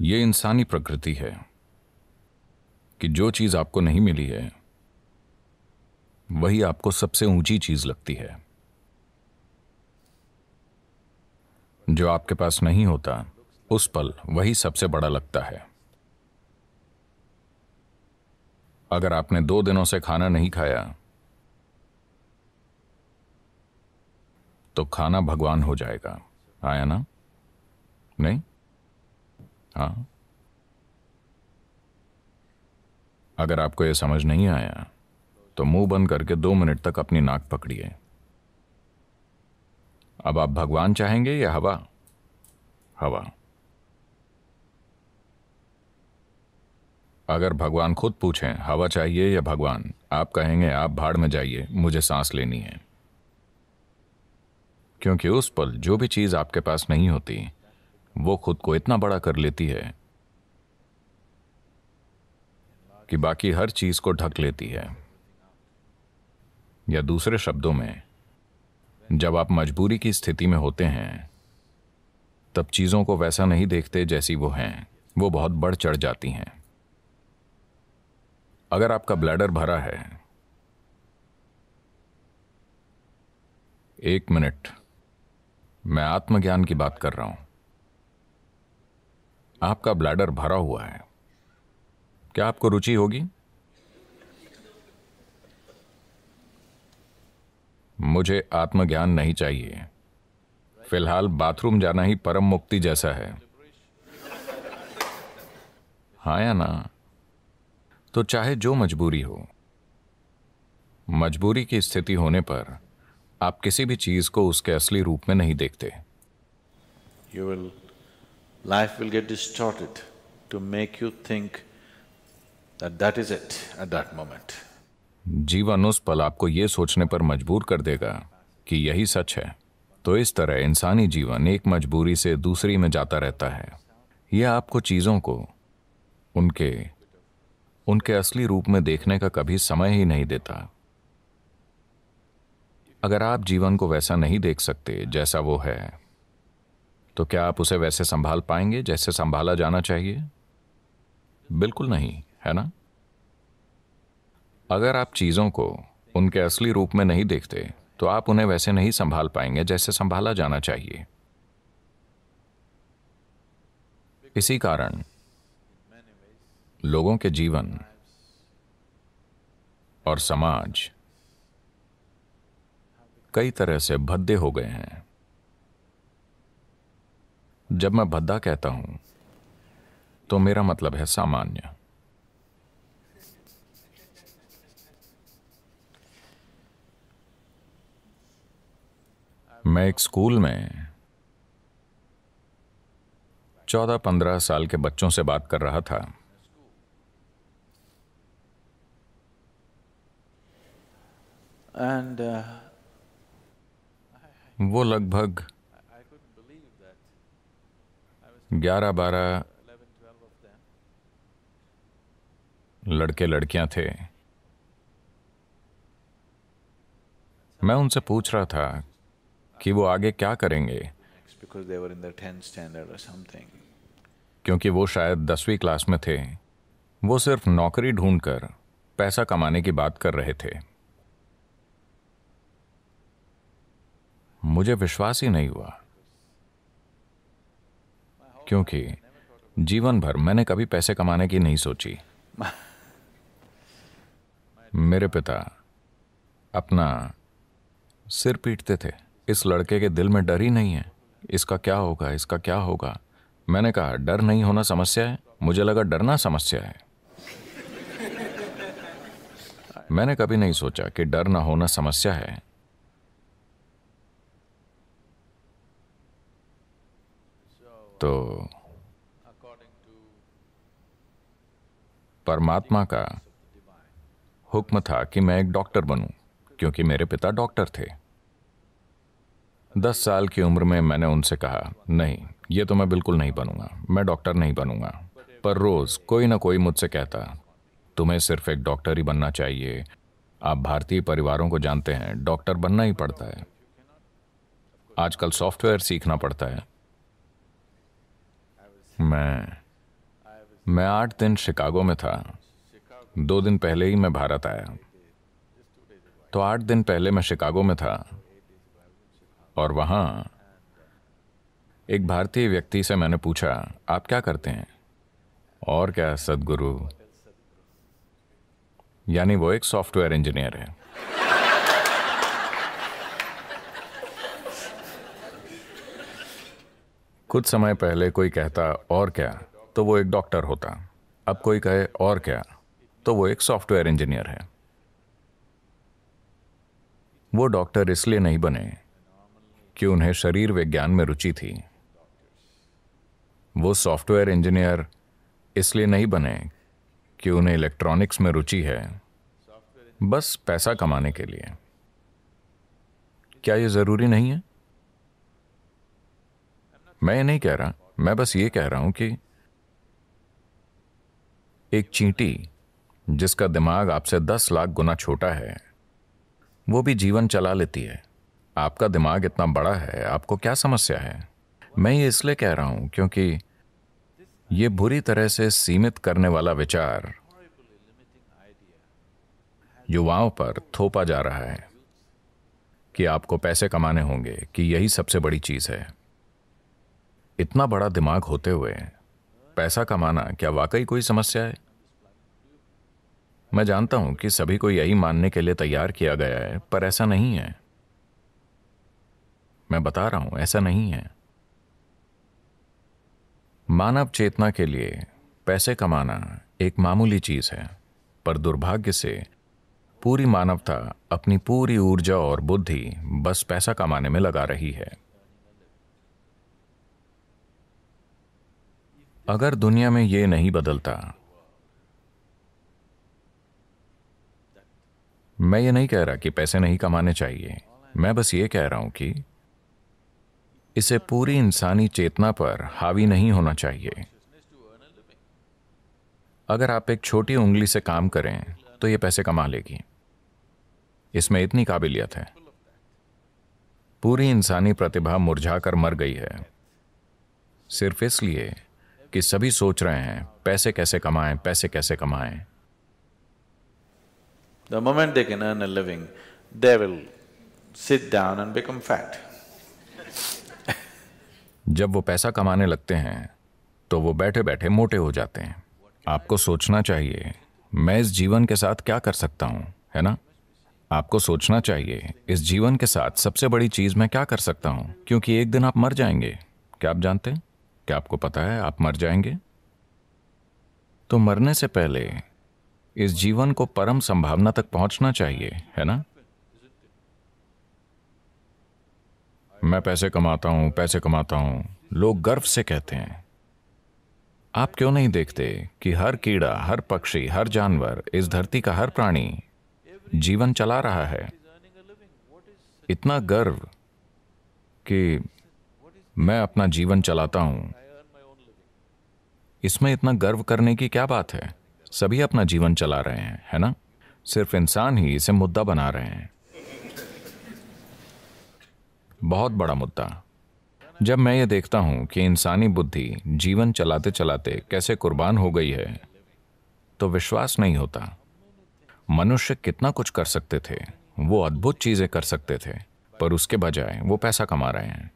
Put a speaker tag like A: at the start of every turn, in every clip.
A: ये इंसानी प्रकृति है कि जो चीज़ आपको नहीं मिली है, वही आपको सबसे ऊँची चीज़ लगती है। जो आपके पास नहीं होता, उस पल वही सबसे बड़ा लगता है। अगर आपने दो दिनों से खाना नहीं खाया तो खाना भगवान हो जाएगा, आया ना? नहीं? हाँ। अगर आपको यह समझ नहीं आया तो मुँह बंद करके दो मिनट तक अपनी नाक पकड़िए। अब आप भगवान चाहेंगे या हवा? हवा। अगर भगवान खुद पूछें, हवा चाहिए या भगवान? आप कहेंगे, आप भाड़ में जाइए, मुझे सांस लेनी है। क्योंकि उस पल जो भी चीज़ आपके पास नहीं होती वो खुद को इतना बड़ा कर लेती है कि बाकी हर चीज़ को ढक लेती है। या दूसरे शब्दों में, जब आप मजबूरी की स्थिति में होते हैं, तब चीज़ों को वैसा नहीं देखते जैसी वो हैं। वो बहुत बढ़ चढ़ जाती हैं। अगर आपका ब्लैडर भरा है, एक मिनट, मैं आत्मज्ञान की बात कर रहा हूँ। आपका ब्लैडर भरा हुआ है। क्या आपको रुचि होगी? मुझे आत्मज्ञान नहीं चाहिए। फ़िलहाल बाथरूम जाना ही परम मुक्ति जैसा है। हाँ या ना? तो चाहे जो मजबूरी हो मजबूरी की स्थिति होने पर आप किसी भी चीज़ को उसके असली रूप में नहीं देखते।
B: You will, life will get distorted to make you think that that is it at that moment.
A: जीवन उस पल आपको यह सोचने पर मजबूर कर देगा कि यही सच है। तो इस तरह इंसानी जीवन एक मजबूरी से दूसरी में जाता रहता है। यह आपको चीज़ों को, उनके उनके असली रूप में देखने का कभी समय ही नहीं देता। अगर आप जीवन को वैसा नहीं देख सकते जैसा वो है तो क्या आप उसे वैसे संभाल पाएँगे जैसे संभाला जाना चाहिए? बिल्कुल नहीं, है ना? अगर आप चीज़ों को उनके असली रूप में नहीं देखते तो आप उन्हें वैसे नहीं संभाल पाएँगे जैसे संभाला जाना चाहिए। इसी कारण लोगों के जीवन और समाज कई तरह से भद्दे हो गए हैं। जब मैं भद्दा कहता हूँ तो मेरा मतलब है सामान्य। मैं एक स्कूल में चौदह पंद्रह साल के बच्चों से बात कर रहा था।
B: एंड uh,
A: वो लगभग ग्यारह बारह लड़के लड़कियाँ थे। मैं उनसे पूछ रहा था कि वो आगे क्या करेंगे. क्योंकि वो शायद दसवीं क्लास में थे। वो सिर्फ़ नौकरी ढूंढकर पैसा कमाने की बात कर रहे थे। मुझे विश्वास ही नहीं हुआ। क्योंकि जीवन भर मैंने कभी पैसे कमाने की नहीं सोची। मेरे पिता अपना सिर पीटते थे। इस लड़के के दिल में डर ही नहीं है। इसका क्या होगा, इसका क्या होगा? मैंने कहा, डर नहीं होना समस्या है। मुझे लगा डरना समस्या है। मैंने कभी नहीं सोचा कि डर ना होना समस्या है। तो परमात्मा का हुक्म था कि मैं एक डॉक्टर बनूं, क्योंकि मेरे पिता डॉक्टर थे। दस साल की उम्र में मैंने उनसे कहा, नहीं, ये तो मैं बिल्कुल नहीं बनूँगा, मैं डॉक्टर नहीं बनूँगा। पर रोज कोई ना कोई मुझसे कहता, तुम्हें सिर्फ़ एक डॉक्टर ही बनना चाहिए। आप भारतीय परिवारों को जानते हैं, डॉक्टर बनना ही पड़ता है। आजकल सॉफ्टवेयर सीखना पड़ता है। मैं मैं आठ दिन शिकागो में था। दो दिन पहले ही मैं भारत आया। तो आठ दिन पहले मैं शिकागो में था। और वहाँ एक भारतीय व्यक्ति से मैंने पूछा, आप क्या करते हैं? और क्या, सदगुरु। यानी वो एक सॉफ्टवेयर इंजीनियर है। कुछ समय पहले कोई कहता, और क्या? तो वो एक डॉक्टर होता। अब कोई कहे, और क्या? तो वो एक सॉफ्टवेयर इंजीनियर है। वो डॉक्टर इसलिए नहीं बने कि उन्हें शरीर विज्ञान में रुचि थी। वो सॉफ्टवेयर इंजीनियर इसलिए नहीं बने कि उन्हें इलेक्ट्रॉनिक्स में रुचि है, बस पैसा कमाने के लिए। क्या ये ज़रूरी नहीं है? मैं नहीं कह रहा। मैं बस ये कह रहा हूँ कि एक चींटी, जिसका दिमाग आपसे दस लाख गुना छोटा है, वो भी जीवन चला लेती है। आपका दिमाग इतना बड़ा है, आपको क्या समस्या है? मैं ये इसलिए कह रहा हूँ क्योंकि ये बुरी तरह से सीमित करने वाला विचार युवाओं पर थोपा जा रहा है कि आपको पैसे कमाने होंगे, कि यही सबसे बड़ी चीज़ है। इतना बड़ा दिमाग होते हुए पैसा कमाना क्या वाकई कोई समस्या है? मैं जानता हूँ कि सभी को यही मानने के लिए तैयार किया गया है, पर ऐसा नहीं है। मैं बता रहा हूँ, ऐसा नहीं है। मानव चेतना के लिए पैसे कमाना एक मामूली चीज़ है, पर दुर्भाग्य से पूरी मानवता अपनी पूरी ऊर्जा और बुद्धि बस पैसा कमाने में लगा रही है। अगर दुनिया में यह नहीं बदलता, मैं ये नहीं कह रहा कि पैसे नहीं कमाने चाहिए। मैं बस ये कह रहा हूँ कि इसे पूरी इंसानी चेतना पर हावी नहीं होना चाहिए। अगर आप एक छोटी उंगली से काम करें तो ये पैसे कमा लेगी। इसमें इतनी काबिलियत है। पूरी इंसानी प्रतिभा मुरझाकर मर गई है। सिर्फ़ इसलिए कि सभी सोच रहे हैं पैसे कैसे कमाएँ पैसे कैसे कमाएँ।
B: The moment they can earn a living, they will sit down and become fat.
A: जब वो पैसा कमाने लगते हैं तो वो बैठे बैठे मोटे हो जाते हैं। आपको सोचना चाहिए मैं इस जीवन के साथ क्या कर सकता हूँ है ना? आपको सोचना चाहिए इस जीवन के साथ सबसे बड़ी चीज़ मैं क्या कर सकता हूँ क्योंकि एक दिन आप मर जाएँगे। क्या आप जानते हैं? क्या आपको पता है, आप मर जाएँगे? तो मरने से पहले इस जीवन को परम संभावना तक पहुँचना चाहिए, है ना? मैं पैसे कमाता हूँ, पैसे कमाता हूँ, लोग गर्व से कहते हैं। आप क्यों नहीं देखते कि हर कीड़ा, हर पक्षी, हर जानवर, इस धरती का हर प्राणी जीवन चला रहा है? इतना गर्व कि मैं अपना जीवन चलाता हूँ। इसमें इतना गर्व करने की क्या बात है? सभी अपना जीवन चला रहे हैं, है ना? सिर्फ़ इंसान ही इसे मुद्दा बना रहे हैं। बहुत बड़ा मुद्दा। जब मैं ये देखता हूँ कि इंसानी बुद्धि जीवन चलाते चलाते कैसे कुर्बान हो गई है तो विश्वास नहीं होता। मनुष्य कितना कुछ कर सकते थे, वो अद्भुत चीज़ें कर सकते थे, पर उसके बजाय वो पैसा कमा रहे हैं।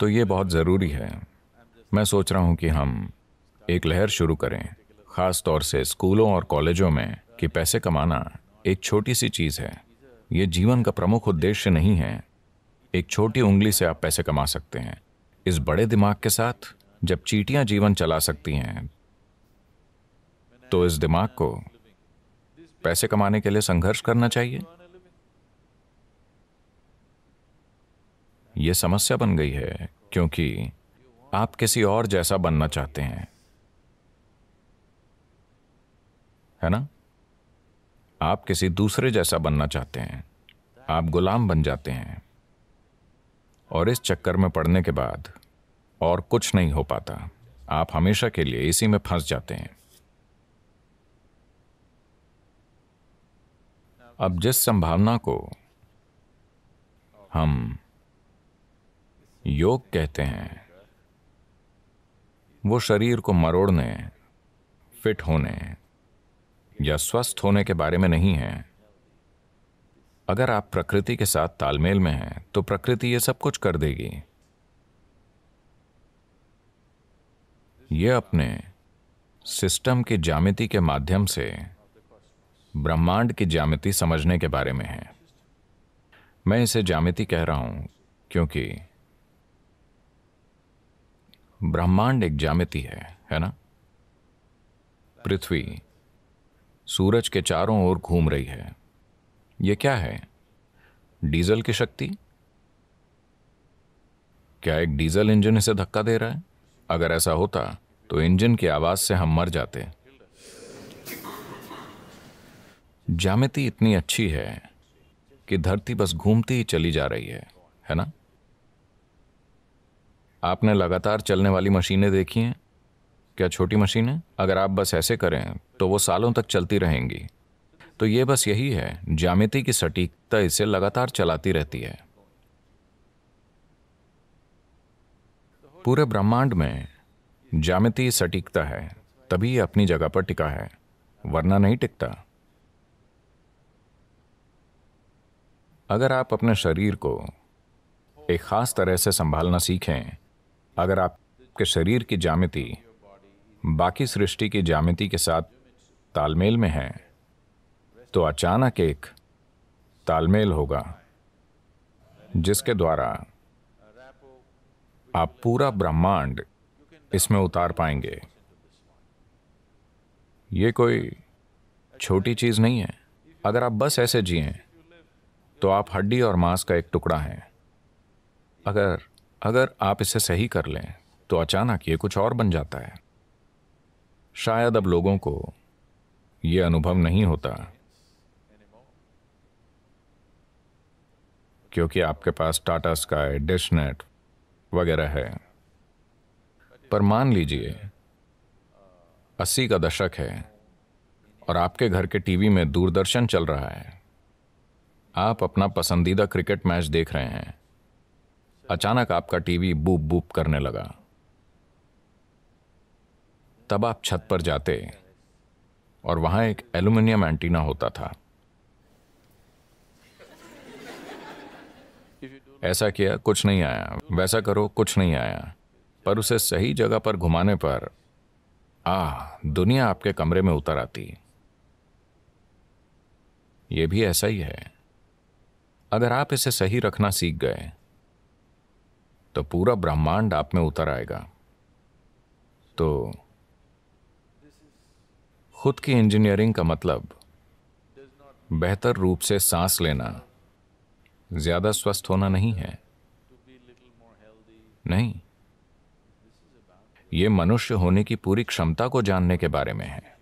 A: तो ये बहुत ज़रूरी है। मैं सोच रहा हूँ कि हम एक लहर शुरू करें, ख़ास तौर से स्कूलों और कॉलेजों में, कि पैसे कमाना एक छोटी सी चीज़ है। ये जीवन का प्रमुख उद्देश्य नहीं है। एक छोटी उंगली से आप पैसे कमा सकते हैं। इस बड़े दिमाग के साथ, जब चीटियाँ जीवन चला सकती हैं तो इस दिमाग को पैसे कमाने के लिए संघर्ष करना चाहिए। यह समस्या बन गई है, क्योंकि आप किसी और जैसा बनना चाहते हैं। है ना? आप किसी दूसरे जैसा बनना चाहते हैं। आप गुलाम बन जाते हैं। और इस चक्कर में पड़ने के बाद और कुछ नहीं हो पाता। आप हमेशा के लिए इसी में फंस जाते हैं। अब जिस संभावना को हम योग कहते हैं। वो शरीर को मरोड़ने, फिट होने या स्वस्थ होने के बारे में नहीं है। अगर आप प्रकृति के साथ तालमेल में हैं तो प्रकृति ये सब कुछ कर देगी। ये अपने सिस्टम की ज्यामिति के माध्यम से, ब्रह्मांड की ज्यामिति समझने के बारे में है। मैं इसे ज्यामिति कह रहा हूँ, क्योंकि ब्रह्मांड एक ज्यामिति है है ना? पृथ्वी सूरज के चारों ओर घूम रही है। यह क्या है? डीजल की शक्ति? क्या एक डीजल इंजन इसे धक्का दे रहा है? अगर ऐसा होता तो इंजन की आवाज़ से हम मर जाते। जामिति इतनी अच्छी है कि धरती बस घूमती ही चली जा रही है है ना? आपने लगातार चलने वाली मशीनें देखी हैं? क्या छोटी मशीनें? अगर आप बस ऐसे करें तो वो सालों तक चलती रहेंगी। तो ये बस यही है जामिति की सटीकता इसे लगातार चलाती रहती है। पूरे ब्रह्मांड में जामिति सटीकता है, तभी अपनी जगह पर टिका है, वरना नहीं टिकता। अगर आप अपने शरीर को एक खास तरह से संभालना सीखें अगर आपके शरीर की जामिति बाकी सृष्टि की जामिति के साथ तालमेल में है तो अचानक एक तालमेल होगा, जिसके द्वारा आप पूरा ब्रह्मांड इसमें उतार पाएँगे। ये कोई छोटी चीज़ नहीं है। अगर आप बस ऐसे जिए तो आप हड्डी और मांस का एक टुकड़ा हैं। अगर अगर आप इसे सही कर लें तो अचानक ये कुछ और बन जाता है। शायद अब लोगों को यह अनुभव नहीं होता। क्योंकि आपके पास टाटा स्काई डिश नेट वगैरह है। पर मान लीजिए, अस्सी का दशक है और आपके घर के टीवी में दूरदर्शन चल रहा है। आप अपना पसंदीदा क्रिकेट मैच देख रहे हैं। अचानक आपका टीवी बूप बूप करने लगा। तब आप छत पर जाते और वहाँ एक एल्यूमिनियम एंटीना होता था। ऐसा किया, कुछ नहीं आया। वैसा करो, कुछ नहीं आया। पर उसे सही जगह पर घुमाने पर, आ, दुनिया आपके कमरे में उतर आती। ये भी ऐसा ही है। अगर आप इसे सही रखना सीख गए तो पूरा ब्रह्मांड आप में उतर आएगा। तो खुद की इंजीनियरिंग का मतलब बेहतर रूप से सांस लेना, ज़्यादा स्वस्थ होना नहीं है। नहीं। ये मनुष्य होने की पूरी क्षमता को जानने के बारे में है।